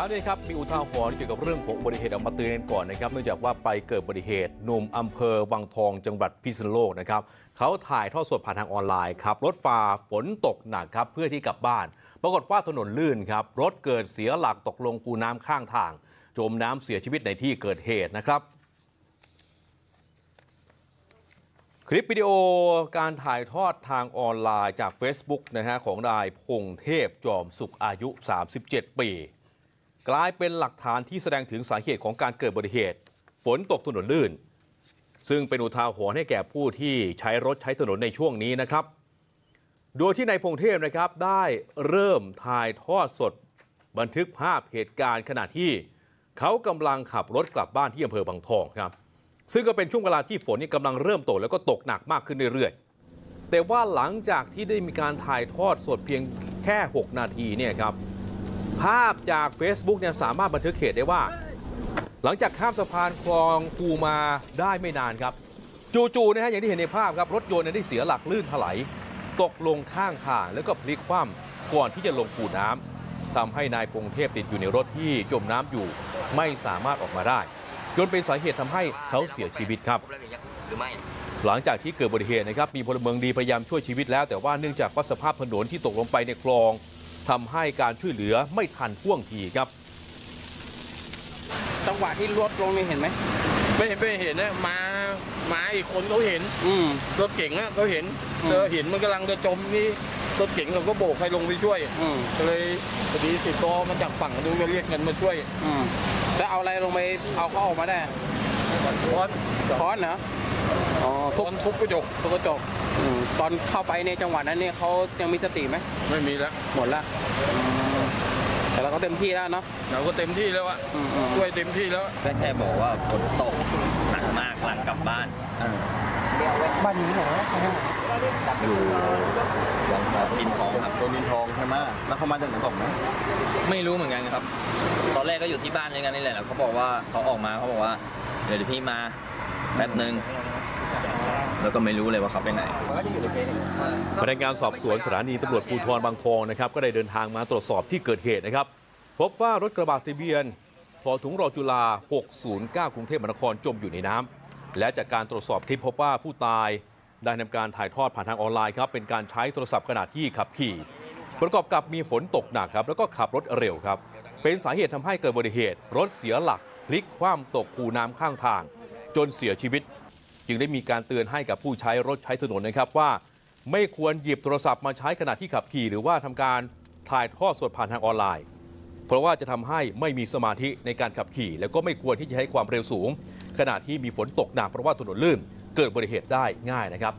ช้านี้ครับมีอุทาหรณ์เกี่ยวกับเรื่องของอุบัติเหตุออกมาเตือนกันก่อนนะครับเนื่องจากว่าไปเกิดอุบัติเหตุหนุ่มอำเภอวังทองจังหวัดพิษณุโลกนะครับเขาถ่ายทอดสดผ่านทางออนไลน์ครับรถฝ่าฝนตกหนักครับเพื่อที่กลับบ้าน ปรากฏว่าถนนลื่นครับรถเกิดเสียหลักตกลงคูน้ำข้างทาง จมน้ำเสียชีวิตในที่เกิดเหตุนะครับ คลิปวิดีโอการถ่ายทอดทางออนไลน์จาก Facebook นะฮะของนายพงเทพจอมสุขอายุ 37 ปี กลายเป็นหลักฐานที่แสดงถึงสาเหตุของการเกิดอุบัติเหตุ ฝนตกถนนลื่น ซึ่งเป็นอุทาหรณ์ให้แก่ผู้ที่ใช้รถใช้ถนนในช่วงนี้นะครับ โดยที่นายพงเทพนะครับได้เริ่มถ่ายทอดสด บันทึกภาพเหตุการณ์ขณะที่เขากำลังขับรถกลับบ้านที่อำเภอบางทองครับ ซึ่งก็เป็นช่วงเวลาที่ฝนนี่กำลังเริ่มตกแล้วก็ตกหนักมากขึ้นเรื่อยๆแต่ว่าหลังจากที่ได้มีการถ่ายทอดสดเพียงแค่ 6 นาทีเนี่ยครับ ภาพจาก Facebook เนี่ยสามารถบันทึกเหตุได้ว่า หลังจากข้ามสะพานคลองคูมาได้ไม่นานครับ จู่ๆนะฮะอย่างที่เห็นในภาพครับ รถยนต์เนยได้เสียหลักลื่นถลายตกลงข้างทางแล้วก็พลิกคว่ำก่อนที่จะลงคูน้ำทำให้นายพงเทพติดอยู่ในรถที่จมน้ำอยู่ ไม่สามารถออกมาได้จนเป็นสาเหตุทำให้เขาเสียชีวิตครับหรือไม่หลังจากที่เกิดอุบัติเหตุนะครับมีพลเมืองดีพยายามช่วยชีวิตแล้ว แต่ว่าเนื่องจากว่าสภาพถนนที่ตกลงไปในคลอง ทำให้การช่วยเหลือไม่ทันท่วงทีครับจังหวะที่รถลงนี่เห็นไหมไม่เห็นไม่เห็นนะมามาอีกคนเขาเห็น อืมรถเก่งอะเขาเห็นอืมเออเห็นมันกำลังจะจมนี่รถเก่งเขาก็โบกให้ลงไปช่วยอืมก็เลยพอดีสิบตอมาจากฝั่งดูก็เรียกกันมาช่วยอืมแล้วเอาอะไรลงไปเอาเขาออกมาได้เพราะค้อนเหรออ๋อ ทุทุบบทุทุบบกระจกทุบกระจกอืมตอนเข้าไปในจังหวะนั้นเนี่ยเขายังมีสติไหมไม่มีแล้ว หมดละอืมแต่เราก็เต็มที่แล้วเนาะเราก็เต็มที่แล้วอะอืมอืมช่วยเต็มที่แล้วก็แค่บอกว่าฝนตกหนักมากหลังกลับบ้านบ้านอยู่ที่ไหนวะอยู่วังทองปินทองครับ โดนดินทองใช่ไหมแล้วเขามาจากไหนตกไหมไม่รู้เหมือนกันครับ ตอนแรกก็อยู่ที่บ้านด้วยกันนี่แหละเขาบอกว่าเขาออกมาเขาบอกว่าเดี๋ยวพี่มาแป๊บนึง แล้วก็ไม่รู้เลยว่าเขาไปไหน พนักงานสอบสวนสถานีตำรวจภูธรบางทองนะครับก็ได้เดินทางมาตรวจสอบที่เกิดเหตุนะครับ พบว่ารถกระบะทะเบียนพอถุงรอจุฬา609 กรุงเทพมหานครจมอยู่ในน้ำและจากการตรวจสอบคลิปพบว่าผู้ตายได้นำการถ่ายทอดผ่านทางออนไลน์ครับเป็นการใช้โทรศัพท์ขณะที่ขับขี่ ประกอบกับมีฝนตกหนักครับแล้วก็ขับรถเร็วครับเป็นสาเหตุทำให้เกิดอุบัติเหตุ รถเสียหลักพลิกคว่ำตกคูน้ำข้างทาง จนเสียชีวิต จึงได้มีการเตือนให้กับผู้ใช้รถใช้ถนนนะครับว่า ไม่ควรหยิบโทรศัพท์มาใช้ขณะที่ขับขี่ หรือว่าทำการถ่ายทอดสดผ่านทางออนไลน์ เพราะว่าจะทำให้ไม่มีสมาธิในการขับขี่ แล้วก็ไม่ควรที่จะใช้ความเร็วสูง ขณะที่มีฝนตกหนักเพราะว่าถนนลื่นเกิดอุบัติเหตุได้ง่ายนะครับ